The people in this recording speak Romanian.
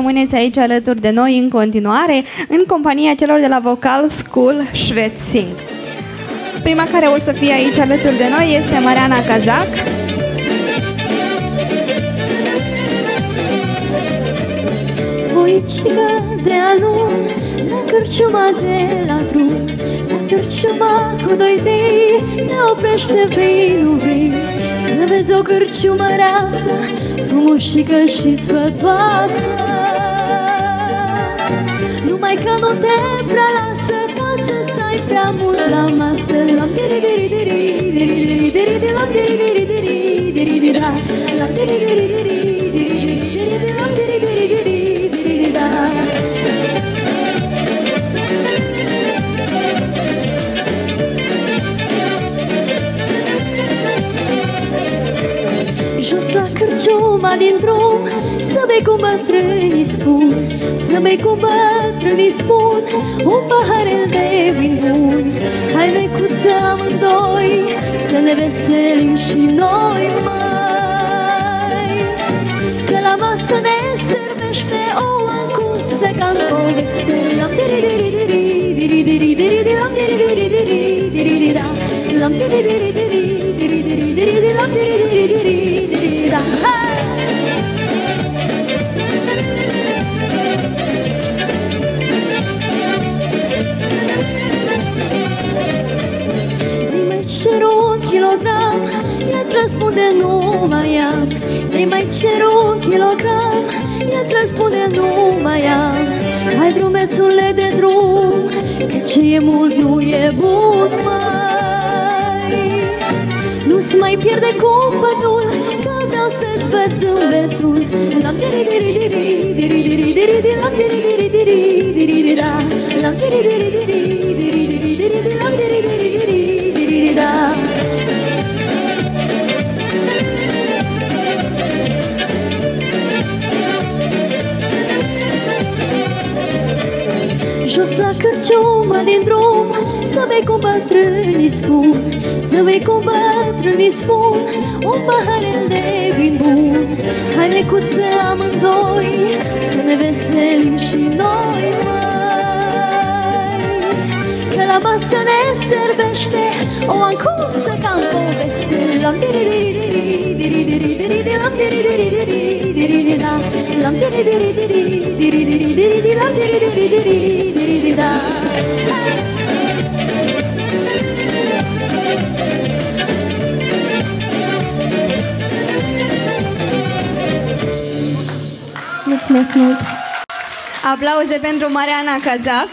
Rămâneți aici alături de noi în continuare, în compania celor de la Vocal School Schwetzing. Prima care o să fie aici alături de noi este Mariana Cazac. Voicică de alun, la cârciuma de la drum La cârciuma cu doi tei, ne oprește vrei, nu vrei Să vezi o cârciumă reasă, frumușică și sfătoasă Numai că nu te prea lasă ca să stai prea mult la masă Lam diri diri diri diri diri diri diri lam diri diri diri diri diri da Lam diri diri diri diri Jos la cârciuma din drum Să bei cu bătrânii spun Să bei cu bătrânii spun Un paharel de vin bun Hai necuță amândoi Să ne veselim și noi mai Că la masă ne servește o ancuță ca în poveste Lam diri diri diri diri diri diri diri lam diri diri diri diri diri da Lam diri diri diri diri cer un kilogram Ea-ți răspunde nu mai am. Îi mai cer un kilogram Ea-ți răspunde nu mai am. Hai drumețule de drum Că ce e mult nu e bun Nu-ți mai pierde cumpătul Că vreau să-ți văd zâmbetul. Lam diri diri diri diri diri diri diri Lam diri diri diri diri diri da Lam diri diri diri diri diri diri diri Lam diri diri diri diri diri da Jos la cârciumă din drum Să bei cu bătrânii spun Să bei cu bătrânii spun Un paharel de vin bun Hai necuță amândoi Să ne veselim și noi mai Că la masă ne servește O ancuță ca în poveste Lam diri Mulțumesc mult! Aplauze pentru Mariana Cazac.